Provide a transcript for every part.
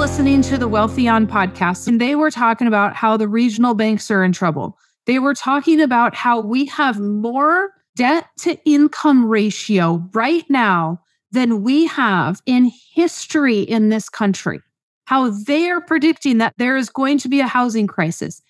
listening to the Wealthion podcast, and they were talking about how the regional banks are in trouble. They were talking about how we have more debt to income ratio right now than we have in history in this country. How they are predicting that there is going to be a housing crisis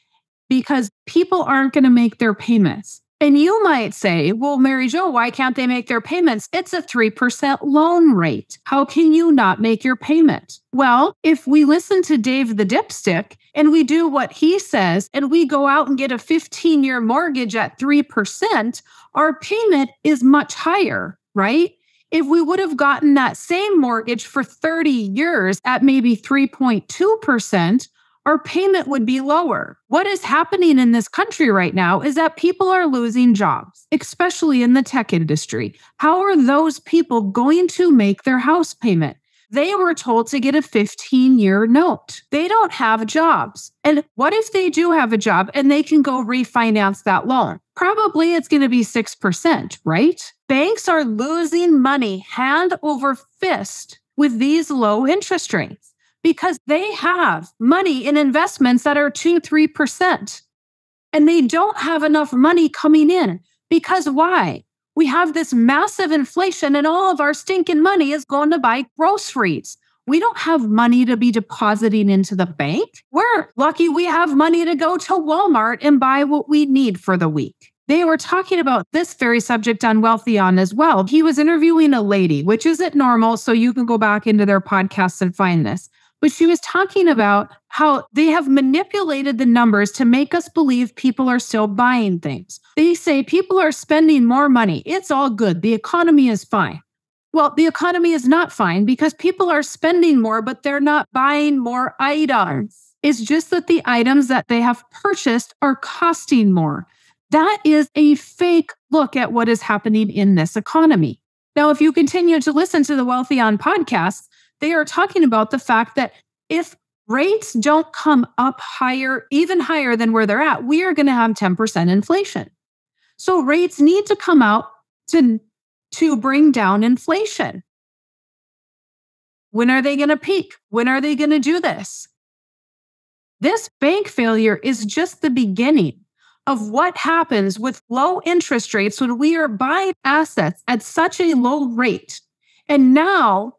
because people aren't going to make their payments. And you might say, well, Mary Jo, why can't they make their payments? It's a 3% loan rate. How can you not make your payment? Well, if we listen to Dave the Dipstick and we do what he says and we go out and get a 15 year mortgage at 3%, our payment is much higher, right? If we would have gotten that same mortgage for 30 years at maybe 3.2%, our payment would be lower. What is happening in this country right now is that people are losing jobs, especially in the tech industry. How are those people going to make their house payment? They were told to get a 15 year note. They don't have jobs. And what if they do have a job and they can go refinance that loan? Probably it's going to be 6%, right? Banks are losing money hand over fist with these low interest rates because they have money in investments that are 2 3%. And they don't have enough money coming in because why? We have this massive inflation and all of our stinking money is going to buy groceries. We don't have money to be depositing into the bank. We're lucky we have money to go to Walmart and buy what we need for the week. They were talking about this very subject on Wealthion as well. He was interviewing a lady, which isn't normal. So you can go back into their podcasts and find this. But she was talking about how they have manipulated the numbers to make us believe people are still buying things. They say people are spending more money. It's all good. The economy is fine. Well, the economy is not fine because people are spending more, but they're not buying more items. It's just that the items that they have purchased are costing more. That is a fake look at what is happening in this economy. Now, if you continue to listen to the Wealthion podcast, they are talking about the fact that if rates don't come up higher, even higher than where they're at, we are going to have 10% inflation. So rates need to come out to, to bring down inflation. When are they going to peak? When are they going to do this? This bank failure is just the beginning of what happens with low interest rates when we are buying assets at such a low rate. And now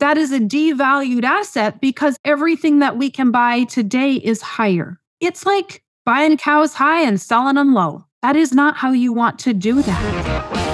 that is a devalued asset because everything that we can buy today is higher. It's like buying cows high and selling them low. That is not how you want to do that.